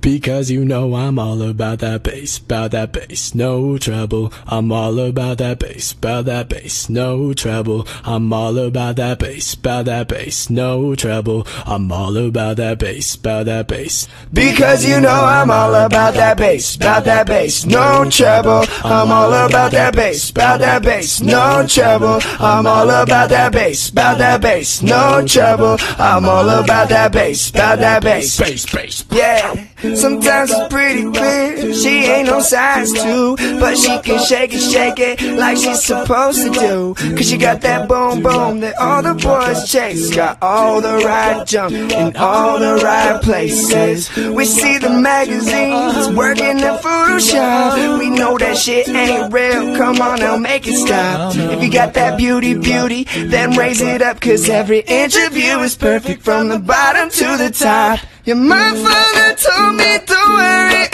Because you know I'm all about that bass, about that bass, no trouble. I'm all about that bass, about that bass, no trouble. I'm all about that bass, about that bass, no trouble. I'm all about that bass, about that bass. Because you know I'm all about that bass, about that bass, no trouble. I'm all about that bass, about that bass, no trouble. I'm all about that bass, about that bass, no trouble. I'm all about that bass, about that bass. Bass, bass. Yeah, sometimes it's pretty clear she ain't no size two, but she can shake it, shake it like she's supposed to do. Cause she got that boom boom that all the boys chase. Got all the right jump in all the right places. We see the magazines working in Photoshop. We know that shit ain't real. Come on now, make it stop. If you got that beauty, beauty, then raise it up. Cause every inch of you is perfect from the bottom to the top. Yeah, my father told me don't worry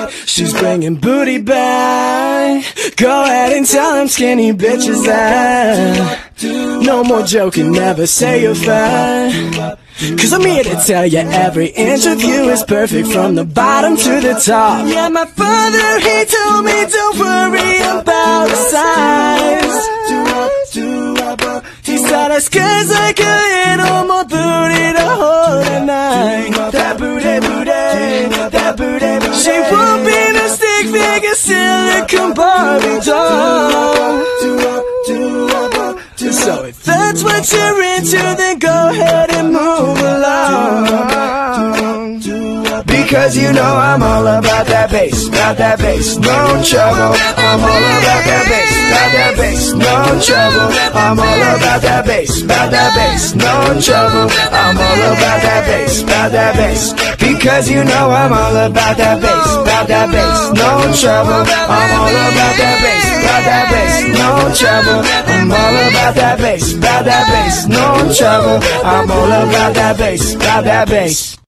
she's bringing booty back. Go ahead and tell them skinny bitches that. No more joking, never say you're fat. Cause I'm here to tell you every interview is perfect from the bottom to the top. Yeah, my father, he told me don't worry about size. He said us kids like a little more booty to hold at night. That booty, booty, that booty, booty. She So if that's what you're into, then go ahead and move along. Because you know I'm all about bass, about that bass, no trouble. I'm all about that bass, about that bass, no trouble. I'm all about that bass, about that bass, no trouble. I'm all about that bass, about that bass. Because you know I'm all about that bass, about that bass, no trouble. I'm all about that bass, about that bass, no trouble. I'm all about that bass, about that bass, no trouble. I'm all about that bass, about that bass.